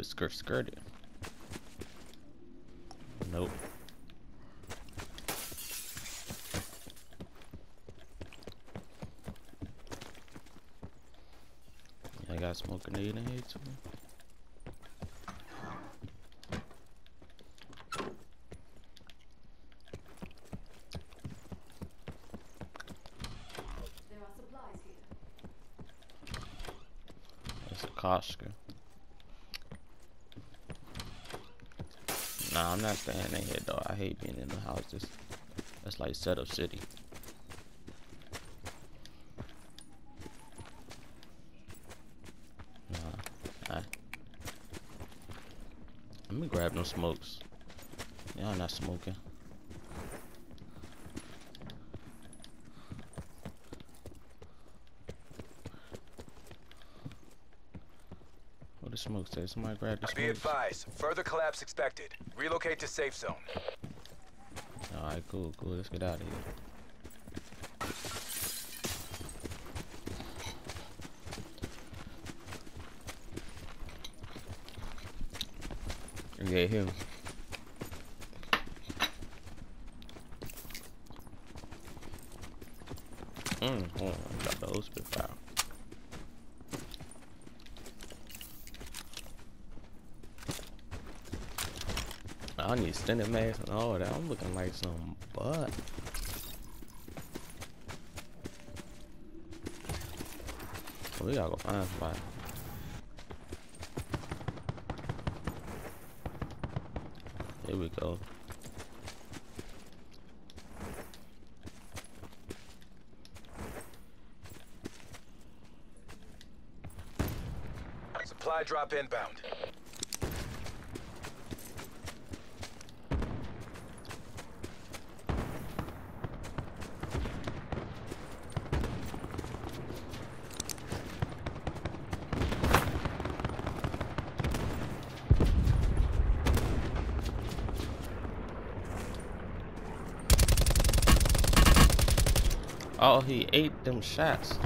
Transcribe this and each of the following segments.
Boys skirt skirted. Nope. I got smoke grenade in here too. There are supplies here. That's a Koshka. Nah, I'm not staying in here though. I hate being in the house. Just that's like setup city. Nah, I, let me grab no smokes. Y'all not smoking. What the smoke say? Somebody grab the Be smokes. advised, further collapse expected. Relocate to safe zone. Alright, cool, cool. Let's get out of here. Yeah, him. Mm, oh, I got the old Spitfire. I need extended mask and all that. I'm looking like some butt. We gotta go find somebody. Here we go. Supply drop inbound. Oh, he ate them shots.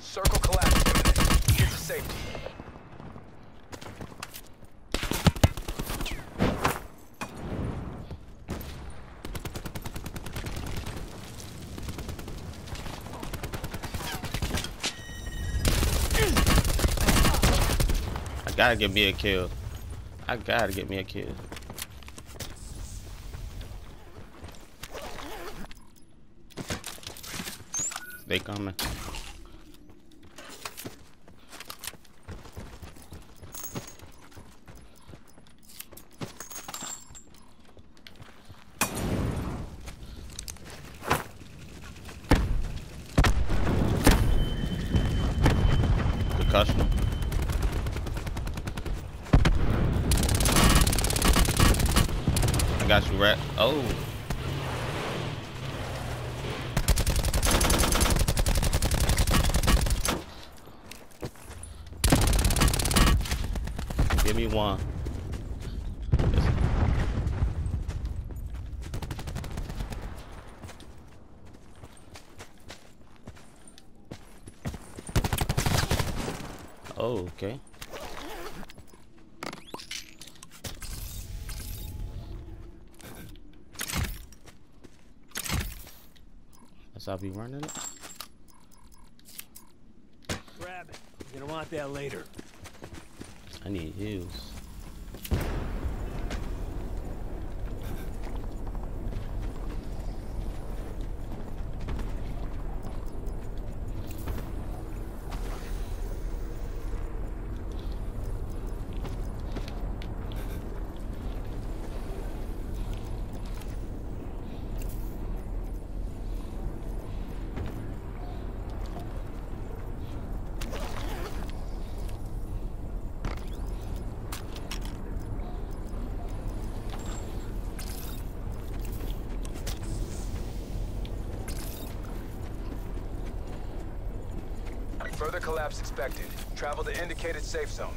Circle collapse imminent. Get to safety. I gotta get me a kill. I gotta get me a kill. They coming. Concussion. I got you, rat. Oh. Give me one. Oh, okay. Guess I'll be running it. Grab it. You're gonna want that later. I need heals. Collapse expected. Travel to indicated safe zone.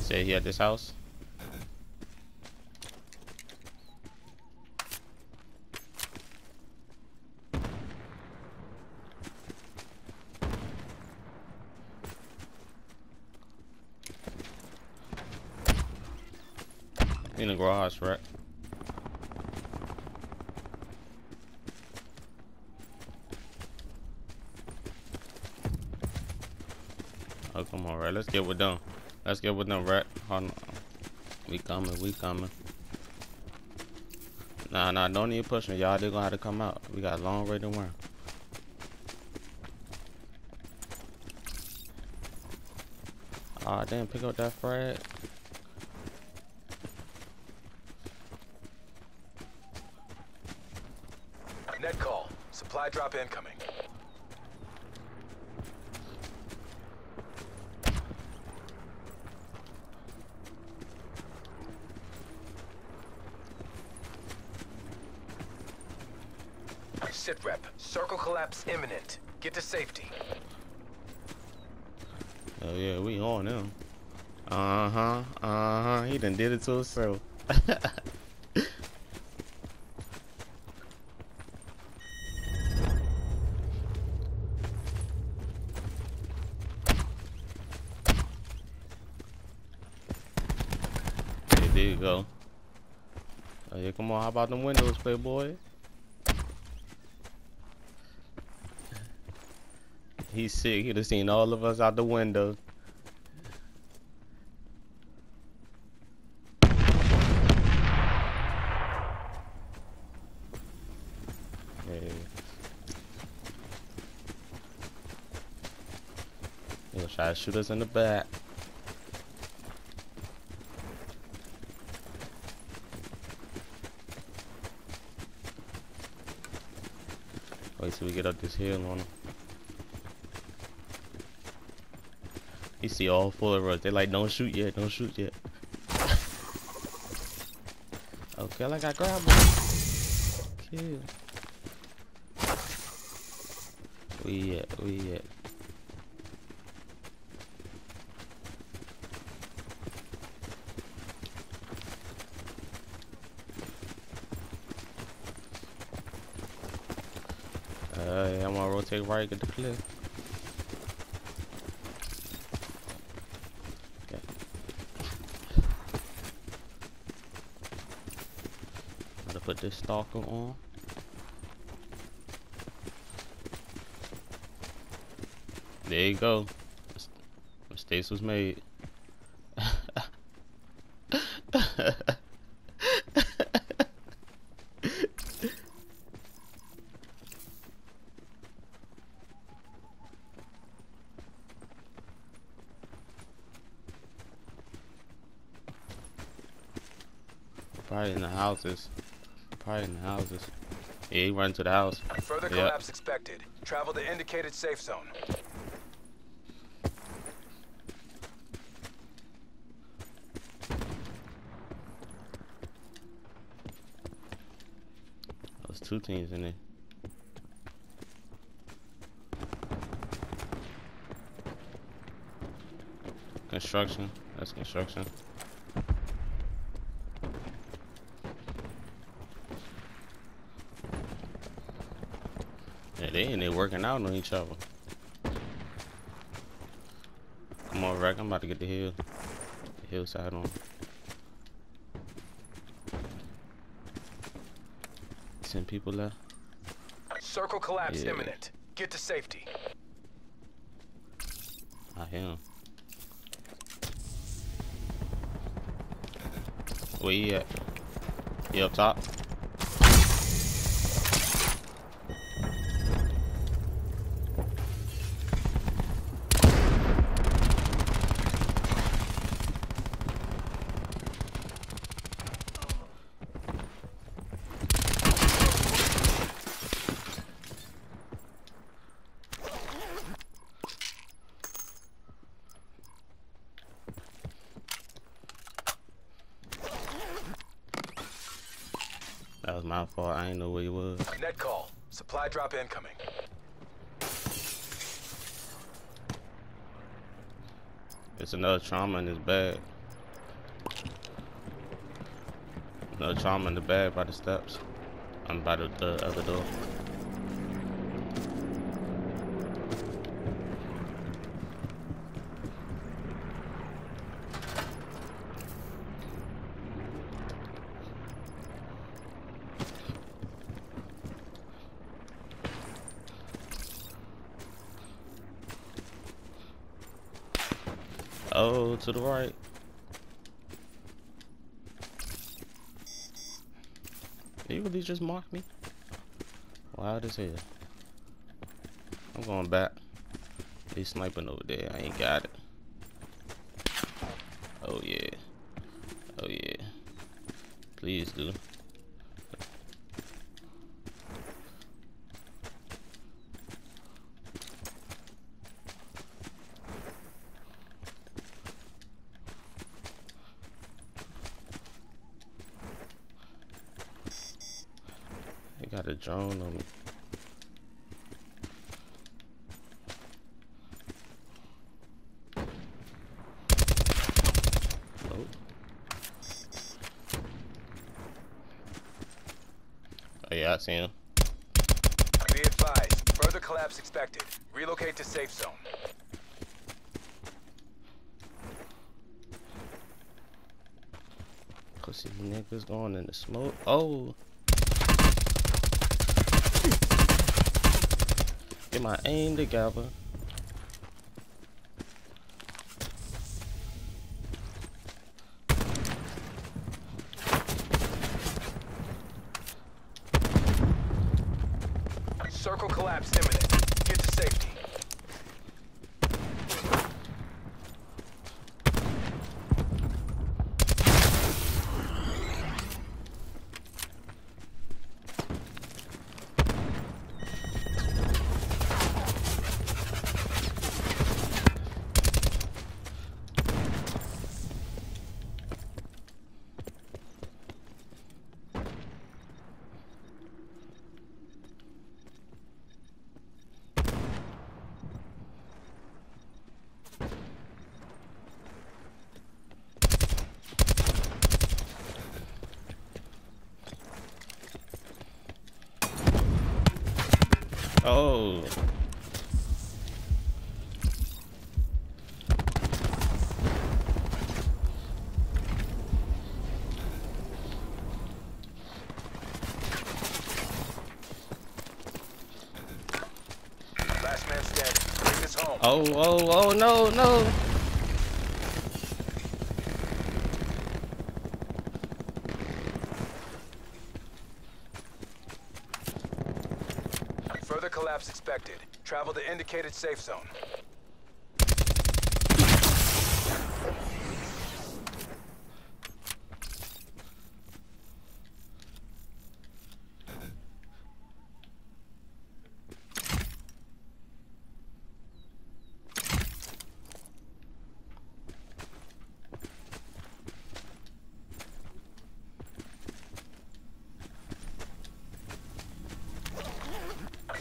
Said he at this house? In the garage, right? On, right? Let's get with them. Let's get with them, right? Hold on. We coming, we coming. Nah, nah, don't even push me. Y'all, they gonna have to come out. We got a long way to run. Ah, damn, pick up that frag. Net call. Supply drop incoming. Sit rep. Circle collapse imminent. Get to safety. Oh yeah, we on him. Uh huh. Uh huh. He done did it to himself. There you go. Oh yeah, come on. How about them windows, playboy? He's sick. He'd have seen all of us out the window. Hey. He'll try to shoot us in the back. Wait till we get up this hill on him. You see all full of us. They like, don't shoot yet, don't shoot yet. okay, like I grab him. Kill. We at, we at. Uh, I'm gonna rotate right, get the cliff. This stalker on. There you go. Mistakes was made. Probably in the houses. Probably in the houses. Yeah, he run to the house. Further Yep. collapse expected. Travel to indicated safe zone. There's two teams in there. Construction. That's construction. Yeah, they in there working out on each other. Come on, Rack. I'm about to get the hill. The hillside on. Ten people left. Circle collapse Yeah. imminent. Get to safety. I hear him. Where he at? He up top? My fault. I ain't know where he was. Net call. Supply drop incoming. It's another trauma in his bag. Another trauma in the bag by the steps. I'm by the, the other door. Oh, to the right. Did you really just mark me? Wild as hell. I'm going back. He's sniping over there. I ain't got it. Oh yeah. Oh yeah. Please do. They got a drone on me. Oh. Yeah, I see him. Be advised, further collapse expected. Relocate to safe zone. Pussy niggas going in the smoke. Oh. Get my aim together. Circle collapse imminent. Get to safety. Oh, oh, oh, no, no. Further collapse expected. Travel to indicated safe zone.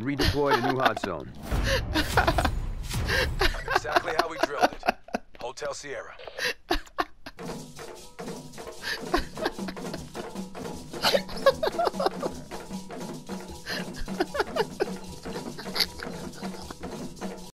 immediate AAR and redeploy to new hot zone. Exactly how we drilled it. Hotel Sierra.